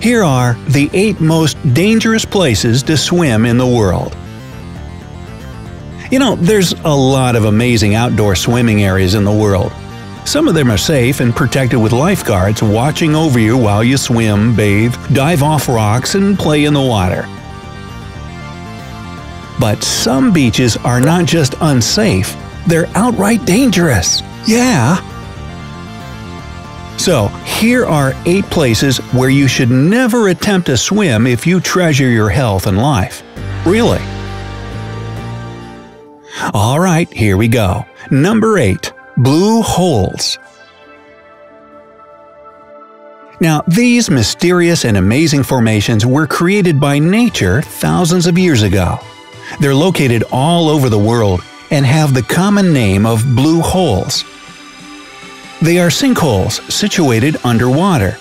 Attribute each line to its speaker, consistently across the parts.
Speaker 1: Here are the 8 most dangerous places to swim in the world. You know, there's a lot of amazing outdoor swimming areas in the world. Some of them are safe and protected with lifeguards watching over you while you swim, bathe, dive off rocks, and play in the water. But some beaches are not just unsafe, they're outright dangerous. Yeah. So, here are 8 places where you should never attempt to swim if you treasure your health and life. Really. Alright, here we go. Number 8. Blue Holes Now, these mysterious and amazing formations were created by nature thousands of years ago. They're located all over the world and have the common name of blue holes. They are sinkholes situated underwater.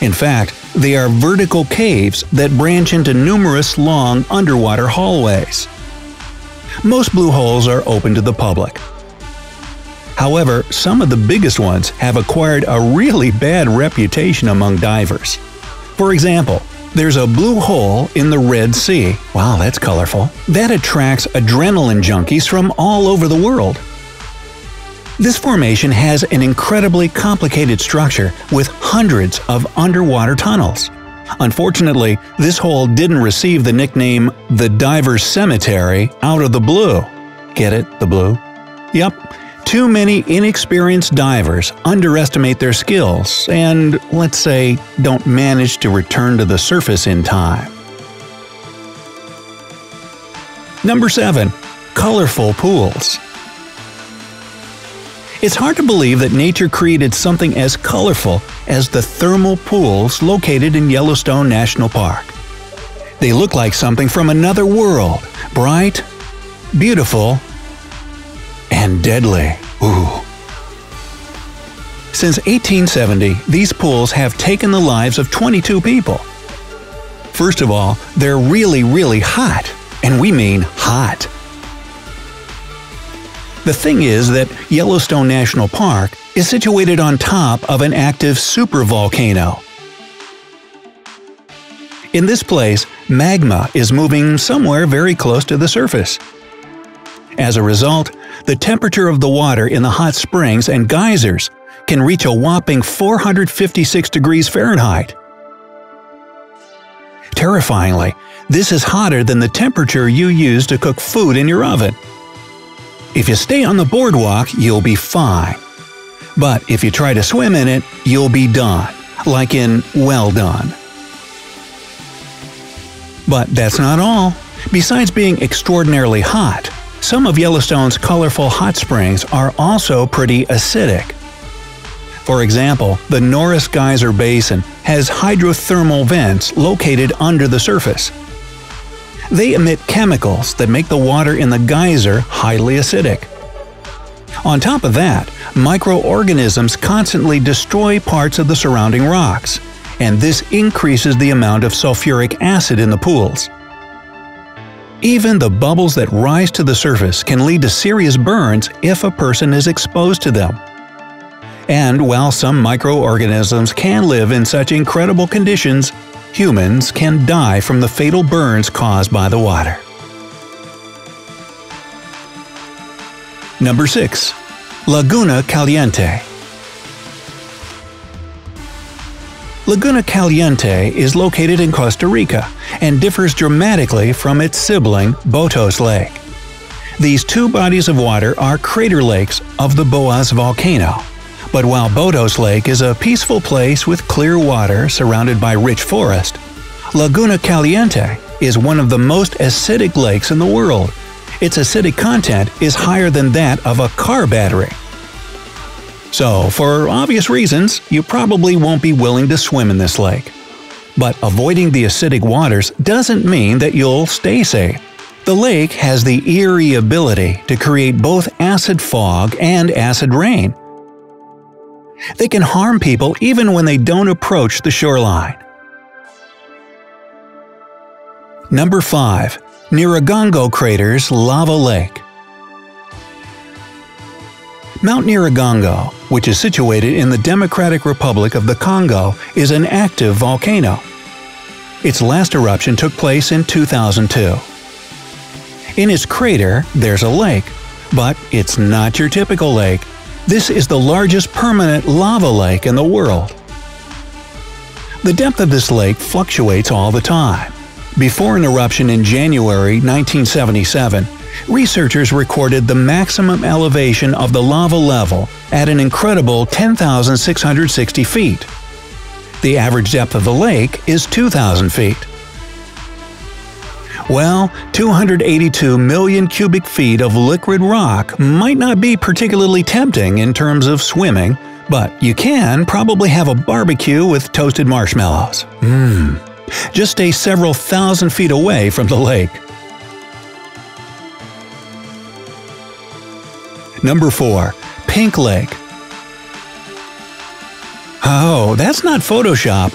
Speaker 1: In fact, they are vertical caves that branch into numerous long underwater hallways. Most blue holes are open to the public. However, some of the biggest ones have acquired a really bad reputation among divers. For example, there's a blue hole in the Red Sea. Wow, that's colorful. That attracts adrenaline junkies from all over the world. This formation has an incredibly complicated structure with hundreds of underwater tunnels. Unfortunately, this hole didn't receive the nickname the Diver's Cemetery out of the blue. Get it? The blue? Yep, too many inexperienced divers underestimate their skills and, let's say, don't manage to return to the surface in time. Number 7. Colorful Pools It's hard to believe that nature created something as colorful as the thermal pools located in Yellowstone National Park. They look like something from another world, bright, beautiful, and deadly. Ooh. Since 1870, these pools have taken the lives of 22 people. First of all, they're really, really hot. And we mean hot. The thing is that Yellowstone National Park is situated on top of an active supervolcano. In this place, magma is moving somewhere very close to the surface. As a result, the temperature of the water in the hot springs and geysers can reach a whopping 456 degrees Fahrenheit. Terrifyingly, this is hotter than the temperature you use to cook food in your oven. If you stay on the boardwalk, you'll be fine. But if you try to swim in it, you'll be done, like in well done. But that's not all. Besides being extraordinarily hot, some of Yellowstone's colorful hot springs are also pretty acidic. For example, the Norris Geyser Basin has hydrothermal vents located under the surface. They emit chemicals that make the water in the geyser highly acidic. On top of that, microorganisms constantly destroy parts of the surrounding rocks, and this increases the amount of sulfuric acid in the pools. Even the bubbles that rise to the surface can lead to serious burns if a person is exposed to them. And while some microorganisms can live in such incredible conditions, humans can die from the fatal burns caused by the water. Number 6. Laguna Caliente Laguna Caliente is located in Costa Rica and differs dramatically from its sibling, Botos Lake. These two bodies of water are crater lakes of the Poás volcano. But while Botos Lake is a peaceful place with clear water surrounded by rich forest, Laguna Caliente is one of the most acidic lakes in the world. Its acidic content is higher than that of a car battery. So, for obvious reasons, you probably won't be willing to swim in this lake. But avoiding the acidic waters doesn't mean that you'll stay safe. The lake has the eerie ability to create both acid fog and acid rain. They can harm people even when they don't approach the shoreline. Number 5. Nyiragongo Crater's Lava Lake Mount Nyiragongo, which is situated in the Democratic Republic of the Congo, is an active volcano. Its last eruption took place in 2002. In its crater, there's a lake, but it's not your typical lake. This is the largest permanent lava lake in the world. The depth of this lake fluctuates all the time. Before an eruption in January 1977, researchers recorded the maximum elevation of the lava level at an incredible 10,660 feet. The average depth of the lake is 2,000 feet. Well, 282 million cubic feet of liquid rock might not be particularly tempting in terms of swimming, but you can probably have a barbecue with toasted marshmallows. Mmm. Just stay several thousand feet away from the lake. Number 4. Pink Lake Oh, that's not Photoshop.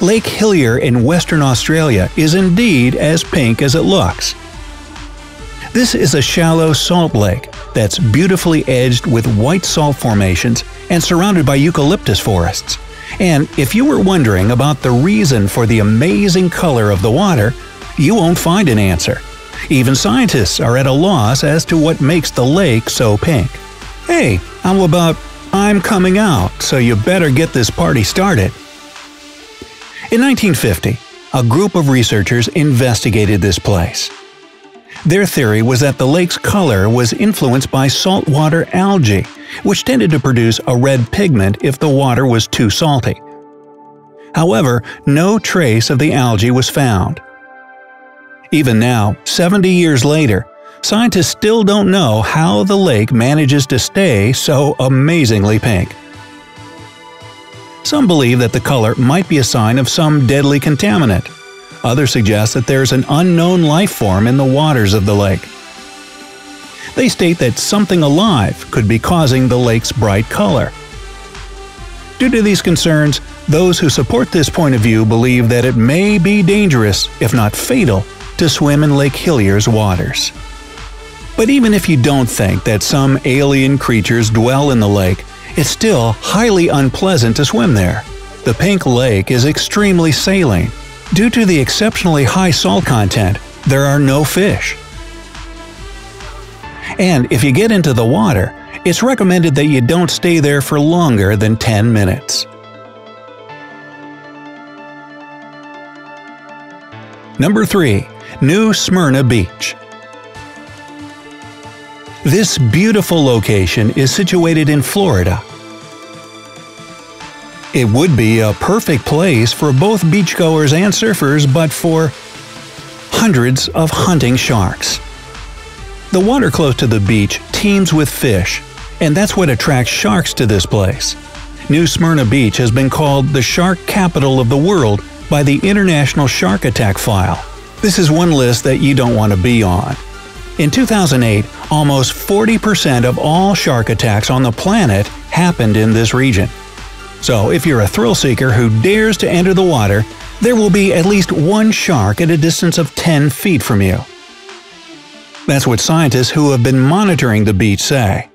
Speaker 1: Lake Hillier in Western Australia is indeed as pink as it looks. This is a shallow salt lake that's beautifully edged with white salt formations and surrounded by eucalyptus forests. And if you were wondering about the reason for the amazing color of the water, you won't find an answer. Even scientists are at a loss as to what makes the lake so pink. Hey, how about I'm coming out, so you better get this party started? In 1950, a group of researchers investigated this place. Their theory was that the lake's color was influenced by saltwater algae, which tended to produce a red pigment if the water was too salty. However, no trace of the algae was found. Even now, 70 years later, scientists still don't know how the lake manages to stay so amazingly pink. Some believe that the color might be a sign of some deadly contaminant. Others suggest that there's an unknown life form in the waters of the lake. They state that something alive could be causing the lake's bright color. Due to these concerns, those who support this point of view believe that it may be dangerous, if not fatal, to swim in Lake Hillier's waters. But even if you don't think that some alien creatures dwell in the lake, it's still highly unpleasant to swim there. The Pink Lake is extremely saline. Due to the exceptionally high salt content, there are no fish. And if you get into the water, it's recommended that you don't stay there for longer than 10 minutes. Number 3. New Smyrna Beach This beautiful location is situated in Florida. It would be a perfect place for both beachgoers and surfers, but for hundreds of hunting sharks. The water close to the beach teems with fish, and that's what attracts sharks to this place. New Smyrna Beach has been called the shark capital of the world by the International Shark Attack File. This is one list that you don't want to be on. In 2008, almost 40% of all shark attacks on the planet happened in this region. So if you're a thrill seeker who dares to enter the water, there will be at least one shark at a distance of 10 feet from you. That's what scientists who have been monitoring the beach say.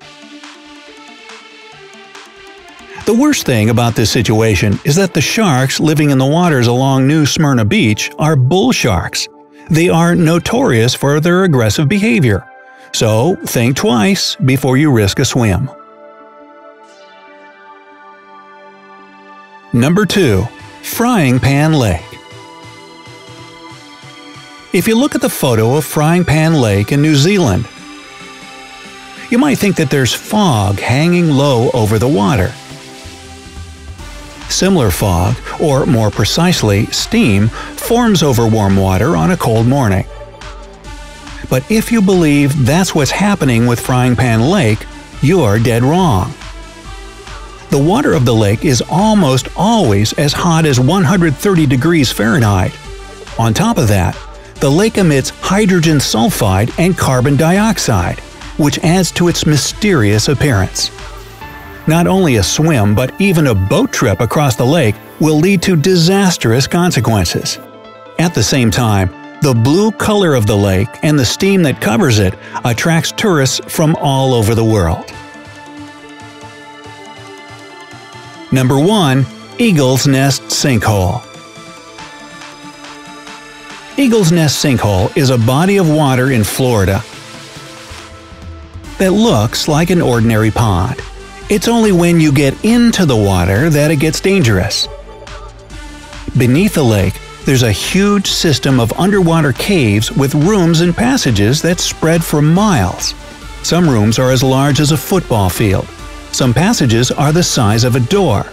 Speaker 1: The worst thing about this situation is that the sharks living in the waters along New Smyrna Beach are bull sharks. They are notorious for their aggressive behavior. So think twice before you risk a swim. Number 2. Frying Pan Lake If you look at the photo of Frying Pan Lake in New Zealand, you might think that there's fog hanging low over the water. Similar fog, or more precisely, steam, forms over warm water on a cold morning. But if you believe that's what's happening with Frying Pan Lake, you're dead wrong. The water of the lake is almost always as hot as 130 degrees Fahrenheit. On top of that, the lake emits hydrogen sulfide and carbon dioxide, which adds to its mysterious appearance. Not only a swim, but even a boat trip across the lake will lead to disastrous consequences. At the same time, the blue color of the lake and the steam that covers it attracts tourists from all over the world. Number 1. Eagle's Nest Sinkhole Eagle's Nest Sinkhole is a body of water in Florida that looks like an ordinary pond. It's only when you get into the water that it gets dangerous. Beneath the lake, there's a huge system of underwater caves with rooms and passages that spread for miles. Some rooms are as large as a football field. Some passages are the size of a door.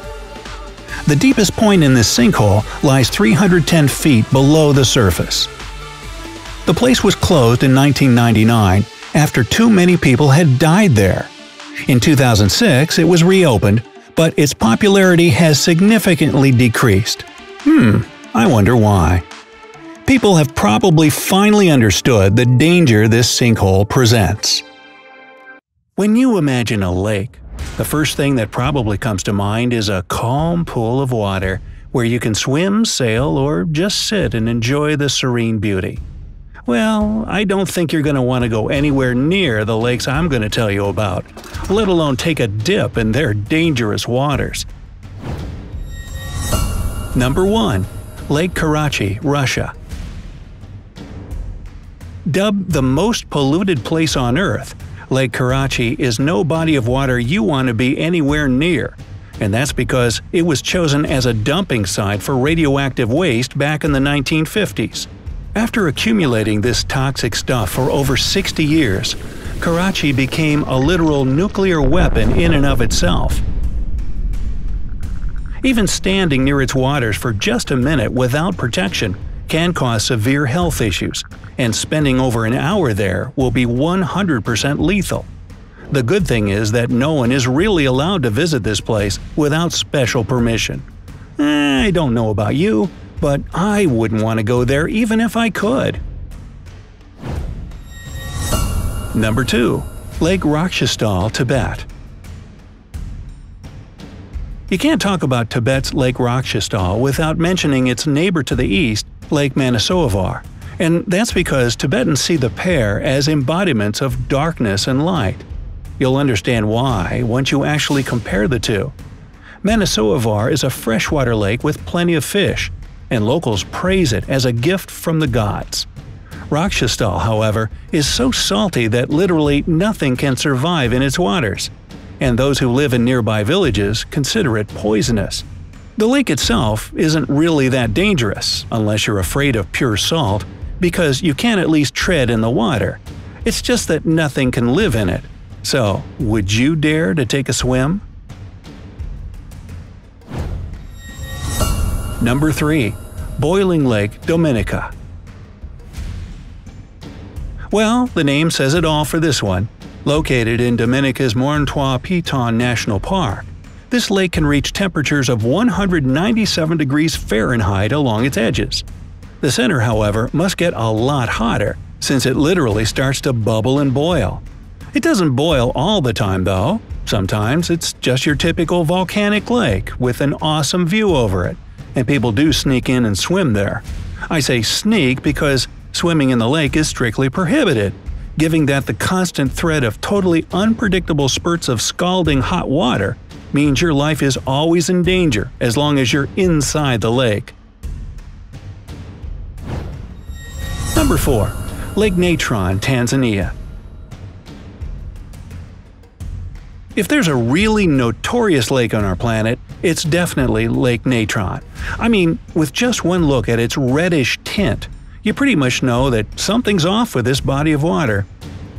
Speaker 1: The deepest point in this sinkhole lies 310 feet below the surface. The place was closed in 1999 after too many people had died there. In 2006, it was reopened, but its popularity has significantly decreased. Hmm, I wonder why. People have probably finally understood the danger this sinkhole presents. When you imagine a lake, the first thing that probably comes to mind is a calm pool of water where you can swim, sail, or just sit and enjoy the serene beauty. Well, I don't think you're going to want to go anywhere near the lakes I'm going to tell you about, let alone take a dip in their dangerous waters. Number 1. Lake Karachay, Russia. Dubbed the most polluted place on Earth, Lake Karachay is no body of water you want to be anywhere near. And that's because it was chosen as a dumping site for radioactive waste back in the 1950s. After accumulating this toxic stuff for over 60 years, Karachay became a literal nuclear weapon in and of itself. Even standing near its waters for just a minute without protection can cause severe health issues, and spending over an hour there will be 100% lethal. The good thing is that no one is really allowed to visit this place without special permission. I don't know about you, but I wouldn't want to go there even if I could. Number 2. Lake Rakshastal, Tibet You can't talk about Tibet's Lake Rakshastal without mentioning its neighbor to the east, Lake Manasovar, and that's because Tibetans see the pair as embodiments of darkness and light. You'll understand why once you actually compare the two. Manasovar is a freshwater lake with plenty of fish, and locals praise it as a gift from the gods. Rakshastal, however, is so salty that literally nothing can survive in its waters, and those who live in nearby villages consider it poisonous. The lake itself isn't really that dangerous, unless you're afraid of pure salt, because you can at least tread in the water. It's just that nothing can live in it. So, would you dare to take a swim? Number 3. Boiling Lake, Dominica Well, the name says it all for this one. Located in Dominica's Morne Trois Pitons National Park, this lake can reach temperatures of 197 degrees Fahrenheit along its edges. The center, however, must get a lot hotter, since it literally starts to bubble and boil. It doesn't boil all the time, though. Sometimes it's just your typical volcanic lake with an awesome view over it and people do sneak in and swim there. I say sneak because swimming in the lake is strictly prohibited, giving that the constant threat of totally unpredictable spurts of scalding hot water means your life is always in danger as long as you're inside the lake. Number 4. Lake Natron, Tanzania If there's a really notorious lake on our planet, it's definitely Lake Natron. I mean, with just one look at its reddish tint, you pretty much know that something's off with this body of water.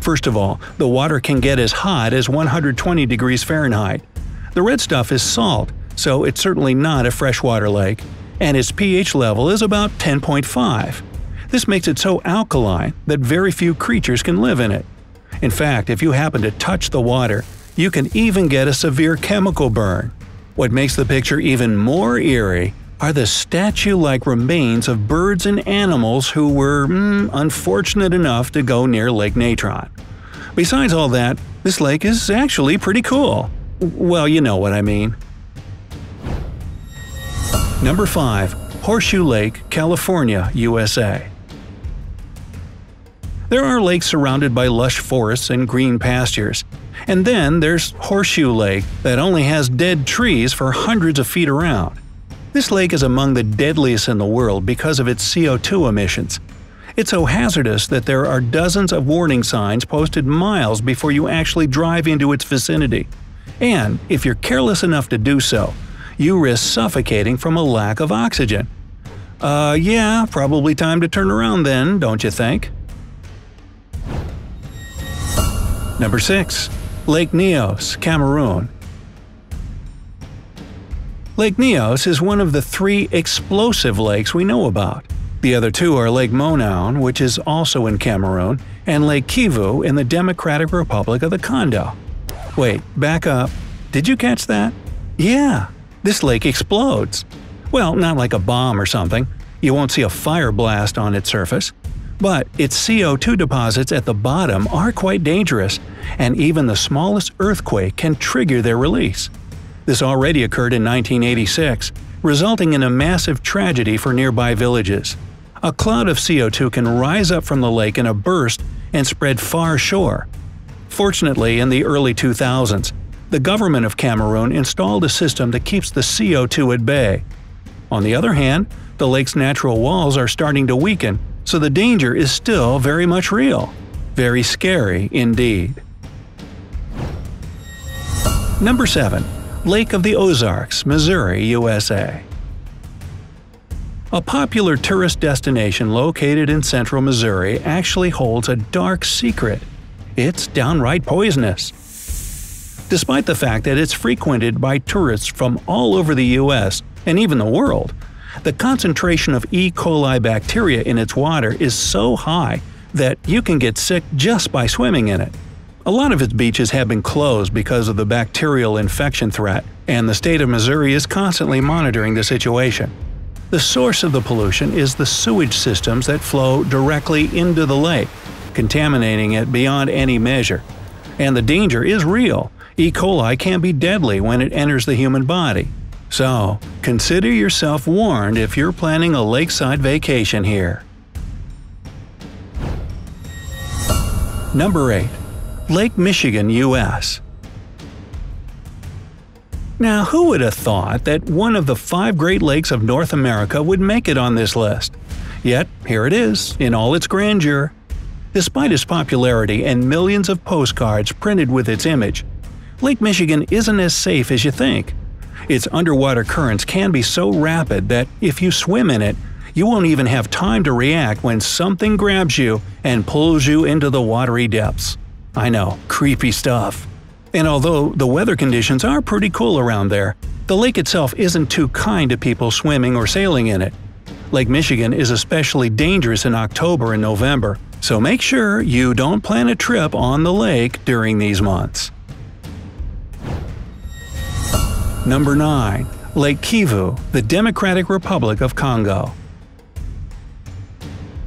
Speaker 1: First of all, the water can get as hot as 120 degrees Fahrenheit. The red stuff is salt, so it's certainly not a freshwater lake, and its pH level is about 10.5. This makes it so alkaline that very few creatures can live in it. In fact, if you happen to touch the water, you can even get a severe chemical burn. What makes the picture even more eerie are the statue-like remains of birds and animals who were mm, unfortunate enough to go near Lake Natron. Besides all that, this lake is actually pretty cool. Well, you know what I mean. Number 5. Horseshoe Lake, California, USA There are lakes surrounded by lush forests and green pastures, and then there's Horseshoe Lake that only has dead trees for hundreds of feet around. This lake is among the deadliest in the world because of its CO2 emissions. It's so hazardous that there are dozens of warning signs posted miles before you actually drive into its vicinity. And if you're careless enough to do so, you risk suffocating from a lack of oxygen. Uh, yeah, probably time to turn around then, don't you think? Number 6. Lake Nyos, Cameroon. Lake Nyos is one of the three explosive lakes we know about. The other two are Lake Monoun, which is also in Cameroon, and Lake Kivu in the Democratic Republic of the Congo. Wait, back up. Did you catch that? Yeah, this lake explodes. Well, not like a bomb or something. You won't see a fire blast on its surface. But its CO2 deposits at the bottom are quite dangerous, and even the smallest earthquake can trigger their release. This already occurred in 1986, resulting in a massive tragedy for nearby villages. A cloud of CO2 can rise up from the lake in a burst and spread far shore. Fortunately, in the early 2000s, the government of Cameroon installed a system that keeps the CO2 at bay. On the other hand, the lake's natural walls are starting to weaken, so the danger is still very much real. Very scary indeed. Number 7. Lake of the Ozarks, Missouri, USA. A popular tourist destination located in central Missouri actually holds a dark secret. It's downright poisonous. Despite the fact that it's frequented by tourists from all over the US and even the world, the concentration of E. coli bacteria in its water is so high that you can get sick just by swimming in it. A lot of its beaches have been closed because of the bacterial infection threat, and the state of Missouri is constantly monitoring the situation. The source of the pollution is the sewage systems that flow directly into the lake, contaminating it beyond any measure. And the danger is real, E. coli can be deadly when it enters the human body. So, consider yourself warned if you're planning a lakeside vacation here. Number 8. Lake Michigan, U.S. Now, who would have thought that one of the five Great Lakes of North America would make it on this list? Yet, here it is, in all its grandeur. Despite its popularity and millions of postcards printed with its image, Lake Michigan isn't as safe as you think. Its underwater currents can be so rapid that if you swim in it, you won't even have time to react when something grabs you and pulls you into the watery depths. I know, creepy stuff. And although the weather conditions are pretty cool around there, the lake itself isn't too kind to people swimming or sailing in it. Lake Michigan is especially dangerous in October and November, so make sure you don't plan a trip on the lake during these months. Number 9. Lake Kivu, the Democratic Republic of Congo.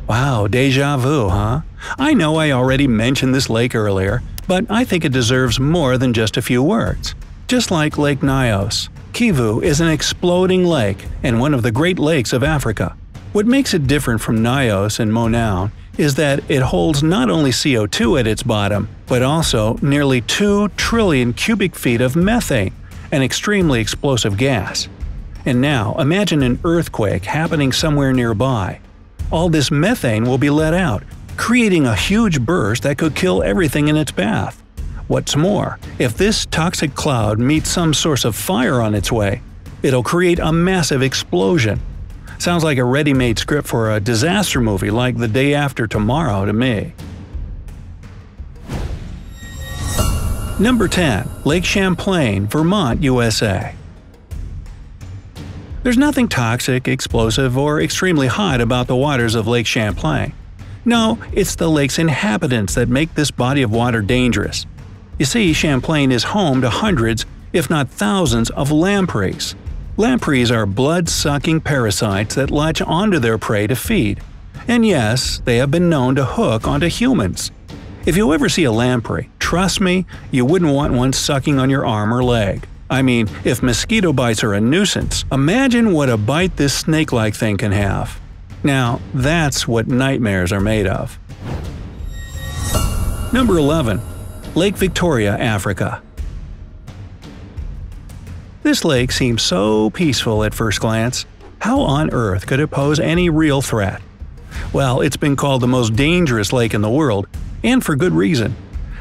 Speaker 1: Wow, deja vu, huh? I know I already mentioned this lake earlier, but I think it deserves more than just a few words. Just like Lake Nyos, Kivu is an exploding lake and one of the Great Lakes of Africa. What makes it different from Nyos and Monoun is that it holds not only CO2 at its bottom, but also nearly 2 trillion cubic feet of methane, an extremely explosive gas. And now, imagine an earthquake happening somewhere nearby. All this methane will be let out, creating a huge burst that could kill everything in its path. What's more, if this toxic cloud meets some source of fire on its way, it'll create a massive explosion. Sounds like a ready-made script for a disaster movie like The Day After Tomorrow to me. Number 10. Lake Champlain, Vermont, USA. There's nothing toxic, explosive, or extremely hot about the waters of Lake Champlain. No, it's the lake's inhabitants that make this body of water dangerous. You see, Champlain is home to hundreds, if not thousands, of lampreys. Lampreys are blood-sucking parasites that latch onto their prey to feed. And yes, they have been known to hook onto humans. If you ever see a lamprey, trust me, you wouldn't want one sucking on your arm or leg. I mean, if mosquito bites are a nuisance, imagine what a bite this snake-like thing can have. Now, that's what nightmares are made of. Number 11. Lake Victoria, Africa. This lake seems so peaceful at first glance. How on earth could it pose any real threat? Well, it's been called the most dangerous lake in the world, and for good reason.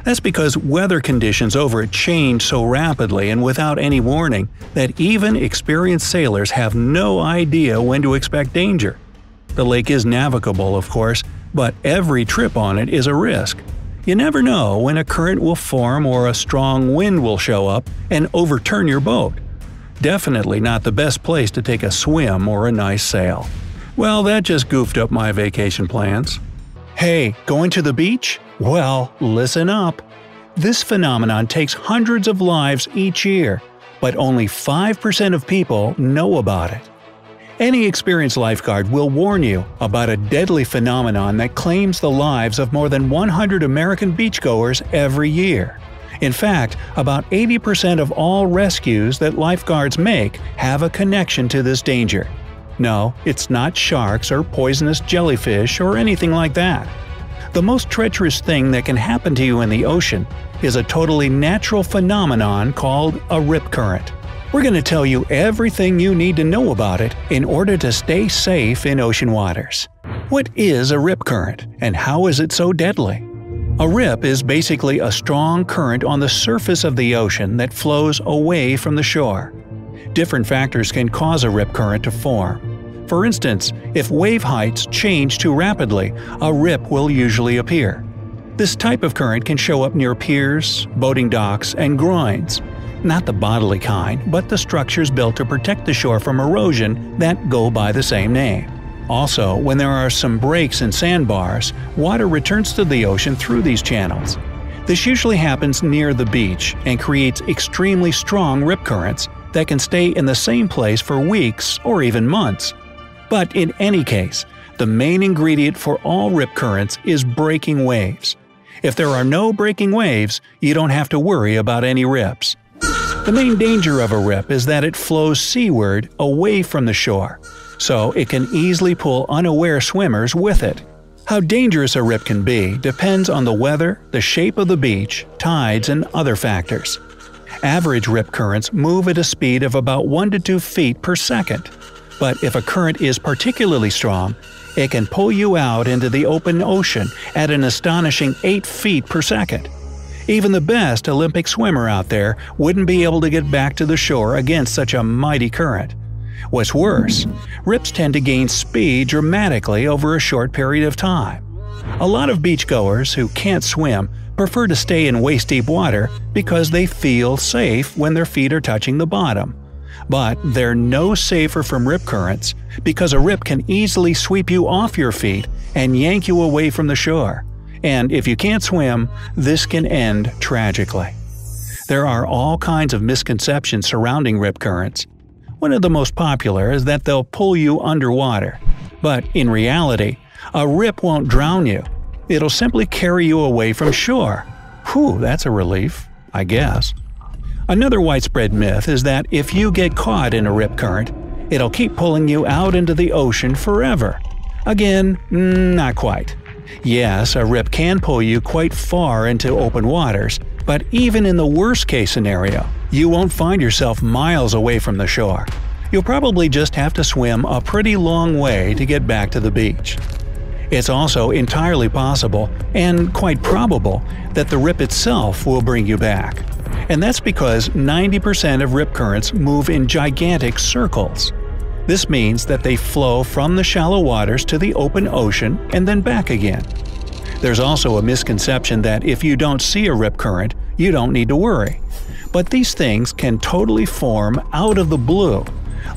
Speaker 1: That's because weather conditions over it change so rapidly and without any warning that even experienced sailors have no idea when to expect danger. The lake is navigable, of course, but every trip on it is a risk. You never know when a current will form or a strong wind will show up and overturn your boat. Definitely not the best place to take a swim or a nice sail. Well, that just goofed up my vacation plans. Hey, going to the beach? Well, listen up. This phenomenon takes hundreds of lives each year, but only 5% of people know about it. Any experienced lifeguard will warn you about a deadly phenomenon that claims the lives of more than 100 American beachgoers every year. In fact, about 80% of all rescues that lifeguards make have a connection to this danger. No, it's not sharks or poisonous jellyfish or anything like that. The most treacherous thing that can happen to you in the ocean is a totally natural phenomenon called a rip current. We're going to tell you everything you need to know about it in order to stay safe in ocean waters. What is a rip current, and how is it so deadly? A rip is basically a strong current on the surface of the ocean that flows away from the shore. Different factors can cause a rip current to form. For instance, if wave heights change too rapidly, a rip will usually appear. This type of current can show up near piers, boating docks, and groins. Not the bodily kind, but the structures built to protect the shore from erosion that go by the same name. Also, when there are some breaks in sandbars, water returns to the ocean through these channels. This usually happens near the beach and creates extremely strong rip currents that can stay in the same place for weeks or even months. But in any case, the main ingredient for all rip currents is breaking waves. If there are no breaking waves, you don't have to worry about any rips. The main danger of a rip is that it flows seaward away from the shore, so it can easily pull unaware swimmers with it. How dangerous a rip can be depends on the weather, the shape of the beach, tides, and other factors. Average rip currents move at a speed of about 1 to 2 feet per second, but if a current is particularly strong, it can pull you out into the open ocean at an astonishing 8 feet per second. Even the best Olympic swimmer out there wouldn't be able to get back to the shore against such a mighty current. What's worse, rips tend to gain speed dramatically over a short period of time. A lot of beachgoers who can't swim prefer to stay in waist-deep water because they feel safe when their feet are touching the bottom. But they're no safer from rip currents because a rip can easily sweep you off your feet and yank you away from the shore. And if you can't swim, this can end tragically. There are all kinds of misconceptions surrounding rip currents. One of the most popular is that they'll pull you underwater. But in reality, a rip won't drown you. It'll simply carry you away from shore. Whew, that's a relief, I guess. Another widespread myth is that if you get caught in a rip current, it'll keep pulling you out into the ocean forever. Again, not quite. Yes, a rip can pull you quite far into open waters, but even in the worst case scenario, you won't find yourself miles away from the shore. You'll probably just have to swim a pretty long way to get back to the beach. It's also entirely possible, and quite probable, that the rip itself will bring you back and that's because 90% of rip currents move in gigantic circles. This means that they flow from the shallow waters to the open ocean and then back again. There's also a misconception that if you don't see a rip current, you don't need to worry. But these things can totally form out of the blue,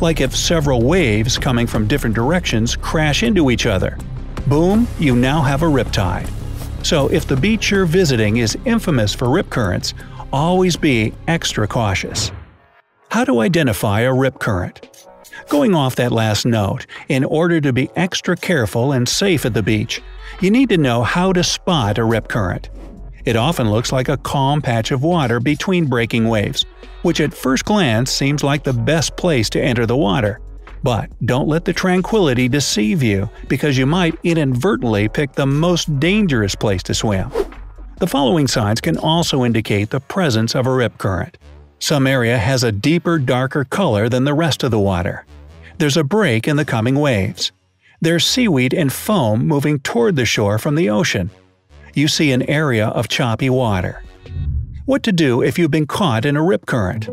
Speaker 1: like if several waves coming from different directions crash into each other. Boom, you now have a riptide. So if the beach you're visiting is infamous for rip currents, always be extra cautious. How to identify a rip current? Going off that last note, in order to be extra careful and safe at the beach, you need to know how to spot a rip current. It often looks like a calm patch of water between breaking waves, which at first glance seems like the best place to enter the water. But don't let the tranquility deceive you, because you might inadvertently pick the most dangerous place to swim. The following signs can also indicate the presence of a rip current. Some area has a deeper, darker color than the rest of the water. There's a break in the coming waves. There's seaweed and foam moving toward the shore from the ocean. You see an area of choppy water. What to do if you've been caught in a rip current?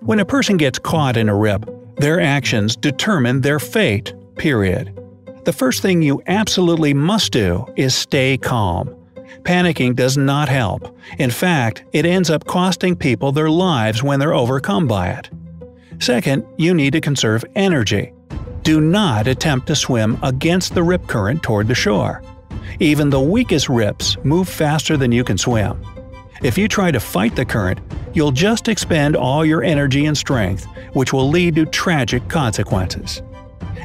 Speaker 1: When a person gets caught in a rip, their actions determine their fate, period. The first thing you absolutely must do is stay calm. Panicking does not help. In fact, it ends up costing people their lives when they're overcome by it. Second, you need to conserve energy. Do not attempt to swim against the rip current toward the shore. Even the weakest rips move faster than you can swim. If you try to fight the current, you'll just expend all your energy and strength, which will lead to tragic consequences.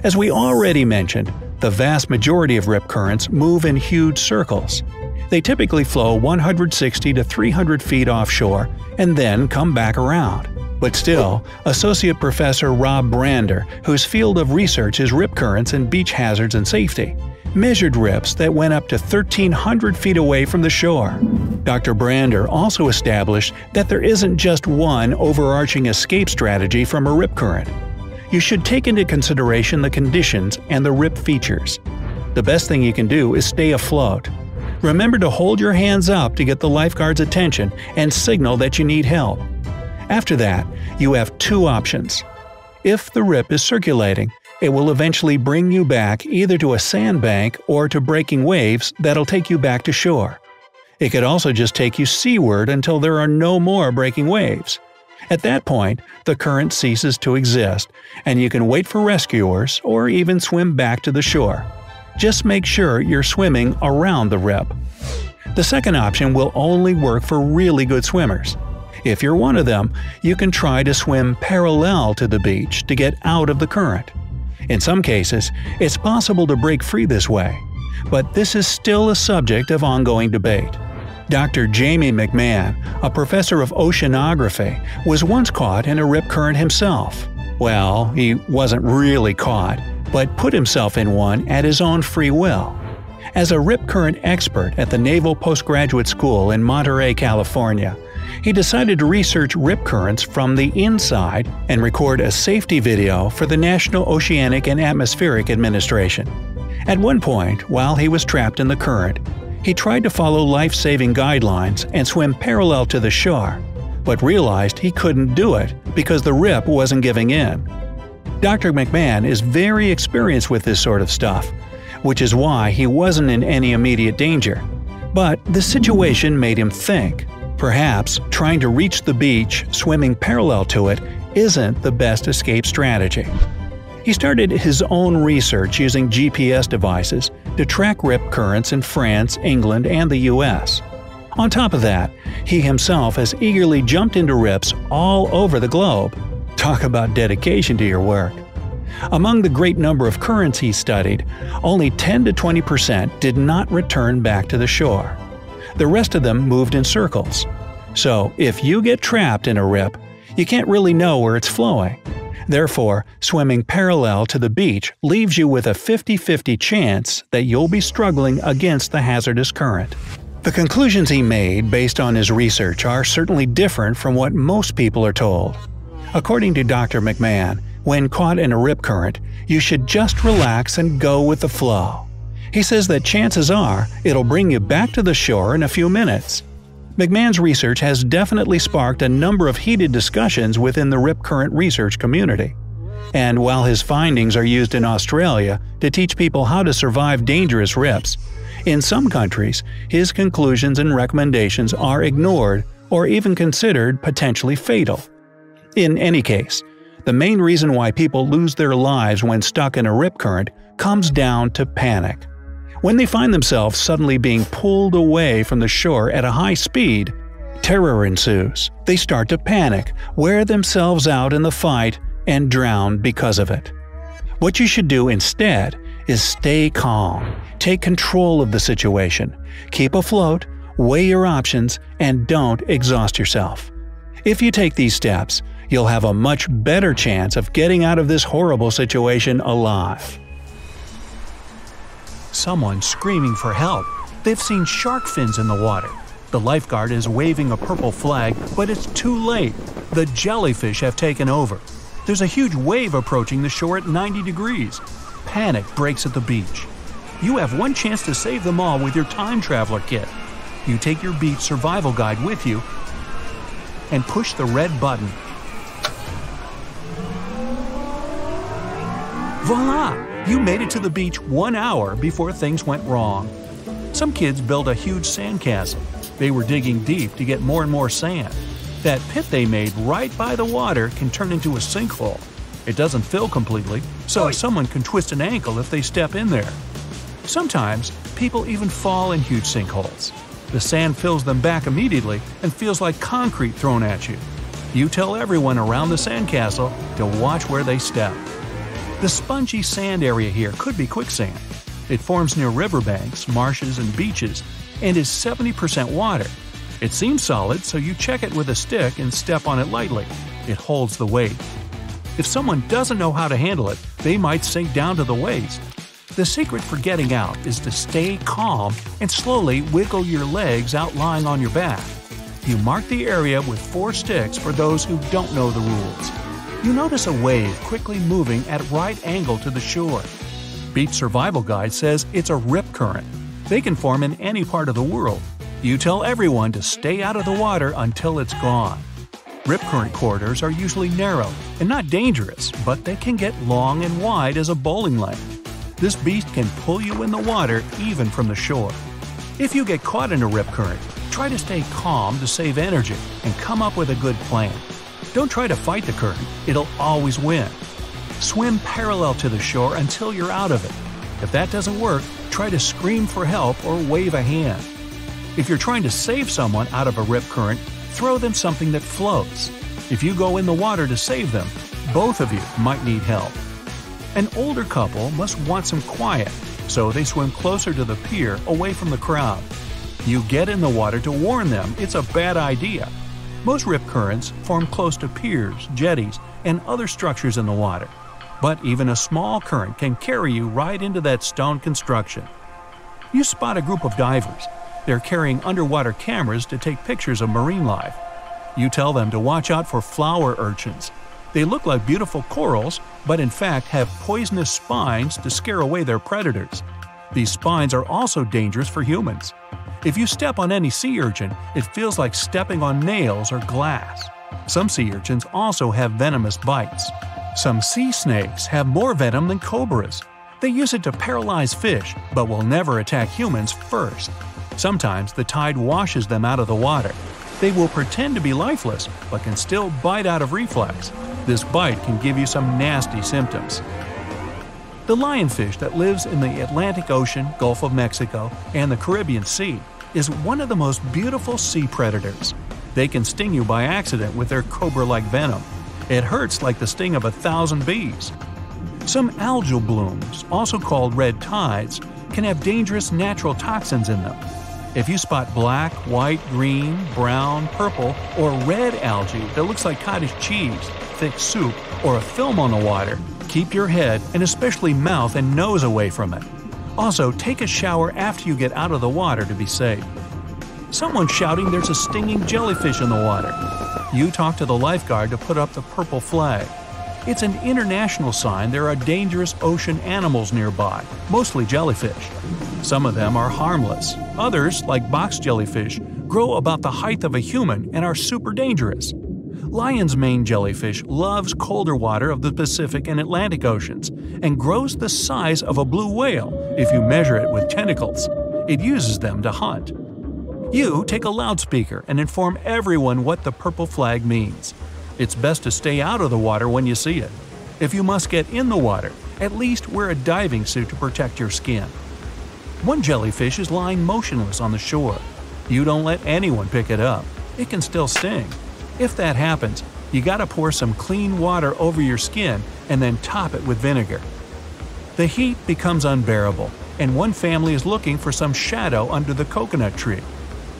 Speaker 1: As we already mentioned, the vast majority of rip currents move in huge circles. They typically flow 160 to 300 feet offshore and then come back around. But still, Associate Professor Rob Brander, whose field of research is rip currents and beach hazards and safety, measured rips that went up to 1,300 feet away from the shore. Dr. Brander also established that there isn't just one overarching escape strategy from a rip current. You should take into consideration the conditions and the rip features. The best thing you can do is stay afloat. Remember to hold your hands up to get the lifeguard's attention and signal that you need help. After that, you have two options. If the rip is circulating, it will eventually bring you back either to a sandbank or to breaking waves that'll take you back to shore. It could also just take you seaward until there are no more breaking waves. At that point, the current ceases to exist, and you can wait for rescuers or even swim back to the shore. Just make sure you're swimming around the rip. The second option will only work for really good swimmers. If you're one of them, you can try to swim parallel to the beach to get out of the current. In some cases, it's possible to break free this way, but this is still a subject of ongoing debate. Dr. Jamie MacMahan, a professor of oceanography, was once caught in a rip current himself. Well, he wasn't really caught, but put himself in one at his own free will. As a rip current expert at the Naval Postgraduate School in Monterey, California, he decided to research rip currents from the inside and record a safety video for the National Oceanic and Atmospheric Administration. At one point, while he was trapped in the current, he tried to follow life-saving guidelines and swim parallel to the shore, but realized he couldn't do it because the rip wasn't giving in. Dr. MacMahan is very experienced with this sort of stuff, which is why he wasn't in any immediate danger. But the situation made him think. Perhaps trying to reach the beach swimming parallel to it isn't the best escape strategy. He started his own research using GPS devices to track rip currents in France, England, and the US. On top of that, he himself has eagerly jumped into rips all over the globe. Talk about dedication to your work. Among the great number of currents he studied, only 10 to 20% did not return back to the shore. The rest of them moved in circles. So, if you get trapped in a rip, you can't really know where it's flowing. Therefore, swimming parallel to the beach leaves you with a 50 50 chance that you'll be struggling against the hazardous current. The conclusions he made based on his research are certainly different from what most people are told. According to Dr. MacMahan, when caught in a rip current, you should just relax and go with the flow. He says that chances are it'll bring you back to the shore in a few minutes. MacMahan's research has definitely sparked a number of heated discussions within the rip current research community. And while his findings are used in Australia to teach people how to survive dangerous rips, in some countries, his conclusions and recommendations are ignored or even considered potentially fatal. In any case, the main reason why people lose their lives when stuck in a rip current comes down to panic. When they find themselves suddenly being pulled away from the shore at a high speed, terror ensues. They start to panic, wear themselves out in the fight, and drown because of it. What you should do instead is stay calm, take control of the situation, keep afloat, weigh your options, and don't exhaust yourself. If you take these steps, you'll have a much better chance of getting out of this horrible situation alive someone screaming for help. They've seen shark fins in the water.
Speaker 2: The lifeguard is waving a purple flag, but it's too late. The jellyfish have taken over. There's a huge wave approaching the shore at 90 degrees. Panic breaks at the beach. You have one chance to save them all with your time traveler kit. You take your beach survival guide with you and push the red button. Voila! You made it to the beach one hour before things went wrong. Some kids built a huge sandcastle. They were digging deep to get more and more sand. That pit they made right by the water can turn into a sinkhole. It doesn't fill completely, so someone can twist an ankle if they step in there. Sometimes, people even fall in huge sinkholes. The sand fills them back immediately and feels like concrete thrown at you. You tell everyone around the sandcastle to watch where they step. The spongy sand area here could be quicksand. It forms near riverbanks, marshes, and beaches, and is 70% water. It seems solid, so you check it with a stick and step on it lightly. It holds the weight. If someone doesn't know how to handle it, they might sink down to the waist. The secret for getting out is to stay calm and slowly wiggle your legs out lying on your back. You mark the area with four sticks for those who don't know the rules you notice a wave quickly moving at right angle to the shore. Beach Survival Guide says it's a rip current. They can form in any part of the world. You tell everyone to stay out of the water until it's gone. Rip current corridors are usually narrow and not dangerous, but they can get long and wide as a bowling lane. This beast can pull you in the water even from the shore. If you get caught in a rip current, try to stay calm to save energy and come up with a good plan. Don't try to fight the current, it'll always win. Swim parallel to the shore until you're out of it. If that doesn't work, try to scream for help or wave a hand. If you're trying to save someone out of a rip current, throw them something that floats. If you go in the water to save them, both of you might need help. An older couple must want some quiet, so they swim closer to the pier away from the crowd. You get in the water to warn them it's a bad idea most rip currents form close to piers, jetties, and other structures in the water. But even a small current can carry you right into that stone construction. You spot a group of divers. They're carrying underwater cameras to take pictures of marine life. You tell them to watch out for flower urchins. They look like beautiful corals, but in fact have poisonous spines to scare away their predators. These spines are also dangerous for humans. If you step on any sea urchin, it feels like stepping on nails or glass. Some sea urchins also have venomous bites. Some sea snakes have more venom than cobras. They use it to paralyze fish, but will never attack humans first. Sometimes the tide washes them out of the water. They will pretend to be lifeless, but can still bite out of reflex. This bite can give you some nasty symptoms. The lionfish that lives in the Atlantic Ocean, Gulf of Mexico, and the Caribbean Sea is one of the most beautiful sea predators. They can sting you by accident with their cobra like venom. It hurts like the sting of a thousand bees. Some algal blooms, also called red tides, can have dangerous natural toxins in them. If you spot black, white, green, brown, purple, or red algae that looks like cottage cheese, thick soup, or a film on the water, Keep your head and especially mouth and nose away from it. Also, take a shower after you get out of the water to be safe. Someone's shouting there's a stinging jellyfish in the water. You talk to the lifeguard to put up the purple flag. It's an international sign there are dangerous ocean animals nearby, mostly jellyfish. Some of them are harmless. Others, like box jellyfish, grow about the height of a human and are super dangerous. Lion's mane jellyfish loves colder water of the Pacific and Atlantic Oceans and grows the size of a blue whale if you measure it with tentacles. It uses them to hunt. You take a loudspeaker and inform everyone what the purple flag means. It's best to stay out of the water when you see it. If you must get in the water, at least wear a diving suit to protect your skin. One jellyfish is lying motionless on the shore. You don't let anyone pick it up. It can still sting. If that happens, you gotta pour some clean water over your skin and then top it with vinegar. The heat becomes unbearable, and one family is looking for some shadow under the coconut tree.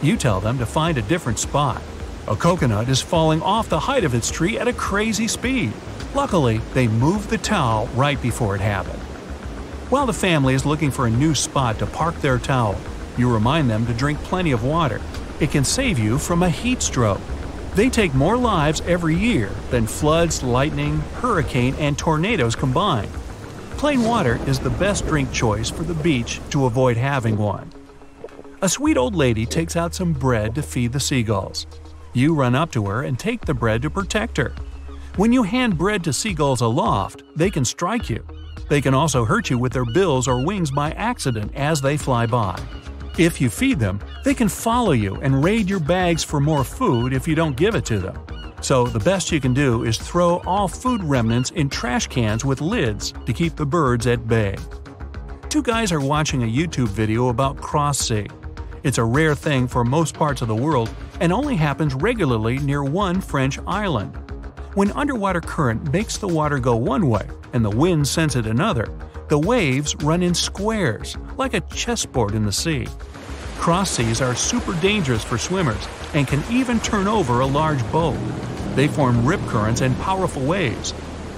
Speaker 2: You tell them to find a different spot. A coconut is falling off the height of its tree at a crazy speed. Luckily, they moved the towel right before it happened. While the family is looking for a new spot to park their towel, you remind them to drink plenty of water. It can save you from a heat stroke. They take more lives every year than floods, lightning, hurricane, and tornadoes combined. Plain water is the best drink choice for the beach to avoid having one. A sweet old lady takes out some bread to feed the seagulls. You run up to her and take the bread to protect her. When you hand bread to seagulls aloft, they can strike you. They can also hurt you with their bills or wings by accident as they fly by. If you feed them, they can follow you and raid your bags for more food if you don't give it to them. So, the best you can do is throw all food remnants in trash cans with lids to keep the birds at bay. Two guys are watching a YouTube video about cross sea. It's a rare thing for most parts of the world and only happens regularly near one French island. When underwater current makes the water go one way and the wind sends it another, the waves run in squares, like a chessboard in the sea. Cross seas are super dangerous for swimmers and can even turn over a large boat. They form rip currents and powerful waves.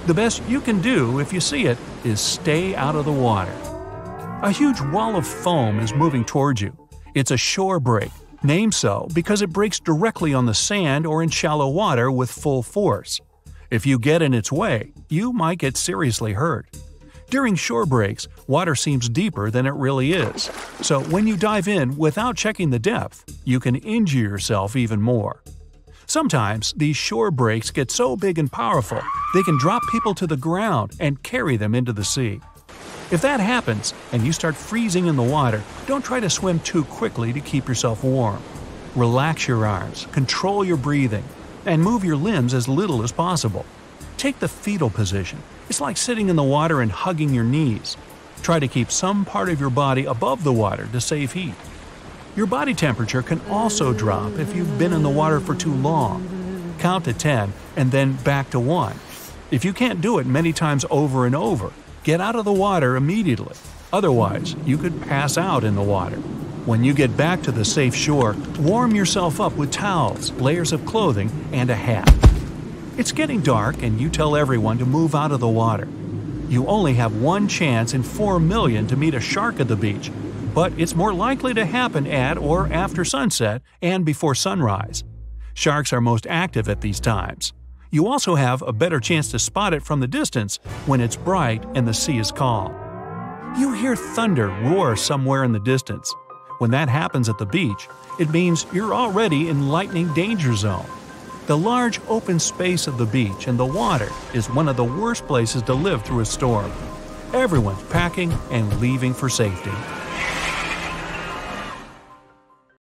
Speaker 2: The best you can do if you see it is stay out of the water. A huge wall of foam is moving towards you. It's a shore break, named so because it breaks directly on the sand or in shallow water with full force. If you get in its way, you might get seriously hurt. During shore breaks, water seems deeper than it really is, so when you dive in without checking the depth, you can injure yourself even more. Sometimes these shore breaks get so big and powerful, they can drop people to the ground and carry them into the sea. If that happens and you start freezing in the water, don't try to swim too quickly to keep yourself warm. Relax your arms, control your breathing, and move your limbs as little as possible. Take the fetal position. It's like sitting in the water and hugging your knees. Try to keep some part of your body above the water to save heat. Your body temperature can also drop if you've been in the water for too long. Count to 10 and then back to 1. If you can't do it many times over and over, get out of the water immediately. Otherwise, you could pass out in the water. When you get back to the safe shore, warm yourself up with towels, layers of clothing, and a hat. It's getting dark, and you tell everyone to move out of the water. You only have one chance in 4 million to meet a shark at the beach, but it's more likely to happen at or after sunset and before sunrise. Sharks are most active at these times. You also have a better chance to spot it from the distance when it's bright and the sea is calm. You hear thunder roar somewhere in the distance. When that happens at the beach, it means you're already in lightning danger zone. The large open space of the beach and the water is one of the worst places to live through a storm. Everyone's packing and leaving for safety.